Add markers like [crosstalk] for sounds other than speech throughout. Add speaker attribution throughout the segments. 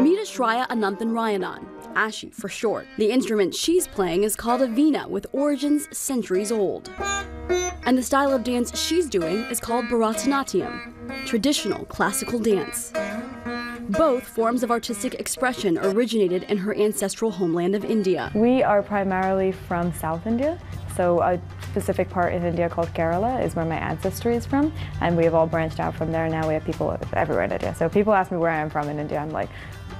Speaker 1: Meet Ashraya Ananthanarayanan, Ashi for short. The instrument she's playing is called a veena with origins centuries old. And the style of dance she's doing is called Bharatanatyam, traditional classical dance. Both forms of artistic expression originated in her ancestral homeland of India.
Speaker 2: We are primarily from South India, so a specific part in India called Kerala is where my ancestry is from, and we have all branched out from there. Now we have people everywhere in India. So people ask me where I am from in India, I'm like,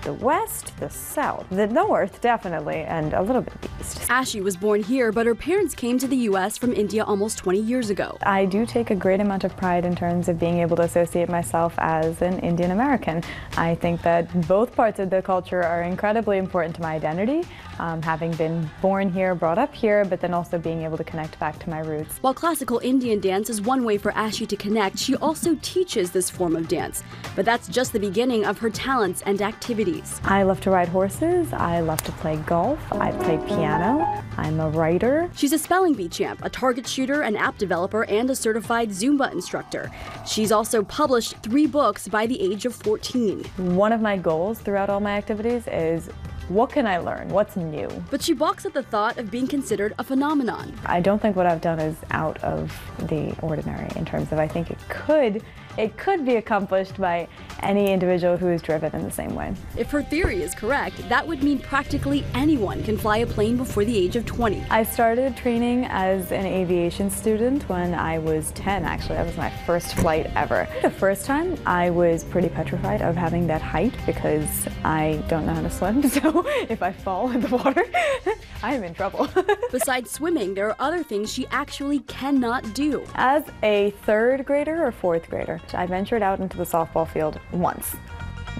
Speaker 2: the west, the south, the north, definitely, and a little bit of the east.
Speaker 1: Ashi was born here, but her parents came to the U.S. from India almost 20 years ago.
Speaker 2: I do take a great amount of pride in terms of being able to associate myself as an Indian American. I think that both parts of the culture are incredibly important to my identity, um, having been born here, brought up here, but then also being able to connect back to my roots.
Speaker 1: While classical Indian dance is one way for Ashi to connect, she also teaches this form of dance. But that's just the beginning of her talents and activities.
Speaker 2: I love to ride horses, I love to play golf, I play piano, I'm a writer.
Speaker 1: She's a spelling bee champ, a target shooter, an app developer, and a certified Zumba instructor. She's also published three books by the age of 14.
Speaker 2: One of my goals throughout all my activities is what can I learn? What's new?
Speaker 1: But she balks at the thought of being considered a phenomenon.
Speaker 2: I don't think what I've done is out of the ordinary in terms of I think it could it could be accomplished by any individual who is driven in the same way.
Speaker 1: If her theory is correct, that would mean practically anyone can fly a plane before the age of 20.
Speaker 2: I started training as an aviation student when I was 10, actually. That was my first flight ever. [laughs] The first time, I was pretty petrified of having that height because I don't know how to swim, [laughs] so [laughs] if I fall in the water, [laughs] I am in trouble. [laughs]
Speaker 1: Besides swimming, there are other things she actually cannot do.
Speaker 2: As a third grader or fourth grader, I ventured out into the softball field once.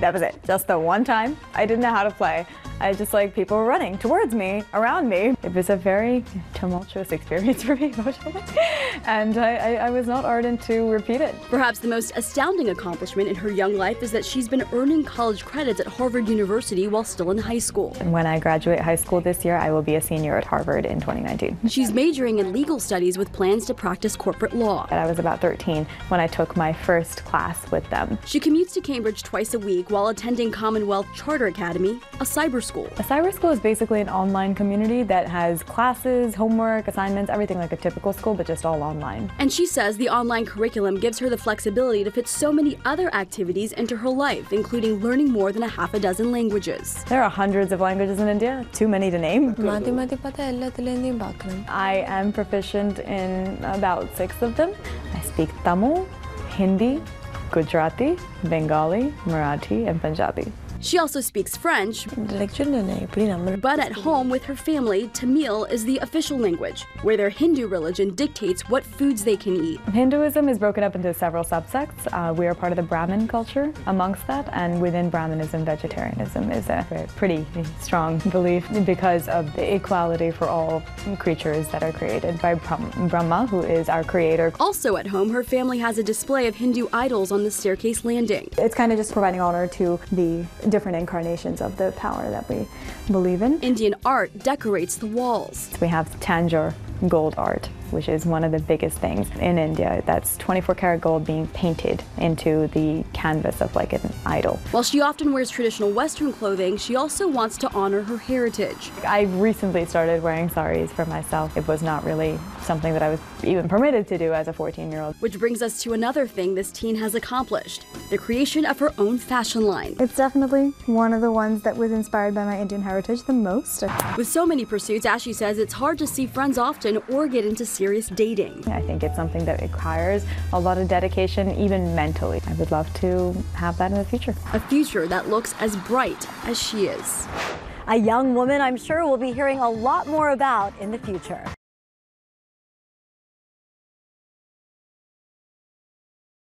Speaker 2: That was it, just the one time. I didn't know how to play. I just like people were running towards me, around me. It was a very tumultuous experience [laughs] for me emotionally, and I, I, I, was not ardent to repeat it.
Speaker 1: Perhaps the most astounding accomplishment in her young life is that she's been earning college credits at Harvard University while still in high school.
Speaker 2: And when I graduate high school this year, I will be a senior at Harvard in 2019.
Speaker 1: She's majoring in legal studies with plans to practice corporate law.
Speaker 2: I was about 13 when I took my first class with them.
Speaker 1: She commutes to Cambridge twice a week while attending Commonwealth Charter Academy, a cyber school.
Speaker 2: A cyber school is basically an online community that has classes, homework, assignments, everything like a typical school, but just all online.
Speaker 1: And she says the online curriculum gives her the flexibility to fit so many other activities into her life, including learning more than a half a dozen languages.
Speaker 2: There are hundreds of languages in India, too many to name. I am proficient in about six of them. I speak Tamil, Hindi, Gujarati, Bengali, Marathi, and Punjabi.
Speaker 1: She also speaks French, but at home with her family, Tamil is the official language, where their Hindu religion dictates what foods they can eat.
Speaker 2: Hinduism is broken up into several subsects. Uh, we are part of the Brahmin culture amongst that, and within Brahminism, vegetarianism is a pretty strong belief because of the equality for all creatures that are created by Brahma, who is our creator.
Speaker 1: Also at home, her family has a display of Hindu idols on the staircase landing.
Speaker 2: It's kind of just providing honor to the different incarnations of the power that we believe in.
Speaker 1: Indian art decorates the walls.
Speaker 2: We have Tanjore gold art, which is one of the biggest things in India. That's 24 karat gold being painted into the canvas of like an idol.
Speaker 1: While she often wears traditional Western clothing, she also wants to honor her heritage.
Speaker 2: I recently started wearing saris for myself. It was not really something that I was even permitted to do as a 14 year old.
Speaker 1: Which brings us to another thing this teen has accomplished the creation of her own fashion line.
Speaker 3: It's definitely one of the ones that was inspired by my Indian heritage the most.
Speaker 1: With so many pursuits, Ashi says it's hard to see friends often or get into serious dating.
Speaker 2: I think it's something that requires a lot of dedication, even mentally. I would love to have that in the future.
Speaker 1: A future that looks as bright as she is.
Speaker 4: A young woman I'm sure we'll be hearing a lot more about in the future.